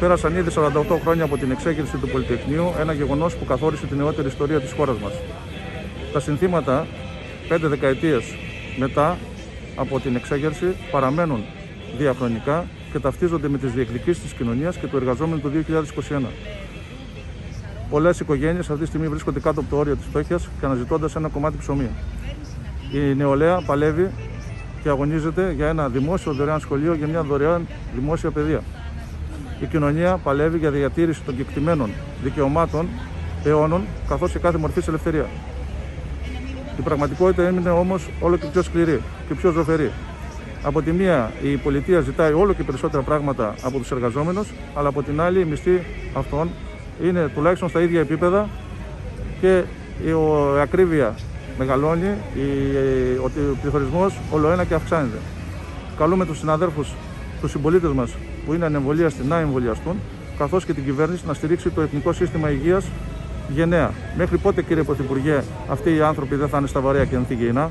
Πέρασαν ήδη 48 χρόνια από την εξέγερση του Πολυτεχνείου, ένα γεγονός που καθόρισε την νεότερη ιστορία της χώρας μας. Τα συνθήματα πέντε δεκαετίες μετά από την εξέγερση παραμένουν διαχρονικά και ταυτίζονται με τις διεκδικήσεις της κοινωνίας και του εργαζόμενου του 2021. Πολλές οικογένειες αυτή τη στιγμή βρίσκονται κάτω από το όριο της φτώχειας και αναζητώντας ένα κομμάτι ψωμί. Η νεολαία παλεύει και αγωνίζεται για ένα δημόσιο δωρεάν σχολείο, για μια δωρεάν δημόσια παιδεία. Η κοινωνία παλεύει για διατήρηση των κεκτημένων δικαιωμάτων αιώνων, καθώς και κάθε μορφής ελευθερίας. Η πραγματικότητα έμεινε όμως όλο και πιο σκληρή και πιο ζωφερή. Από τη μία, η πολιτεία ζητάει όλο και περισσότερα πράγματα από τους εργαζόμενους, αλλά από την άλλη, η μισθή αυτών είναι τουλάχιστον στα ίδια επίπεδα και η ακρίβεια μεγαλώνει, ο πληθωρισμός όλο ένα και αυξάνεται. Καλούμε τους συναδέλφους, τους συμπολίτες μας που είναι ανεμβολίαστοι να εμβολιαστούν, καθώς και την κυβέρνηση να στηρίξει το Εθνικό Σύστημα Υγείας γενναία. Μέχρι πότε, κύριε Πρωθυπουργέ, αυτοί οι άνθρωποι δεν θα είναι στα βαρέα και ανθυγιεινά.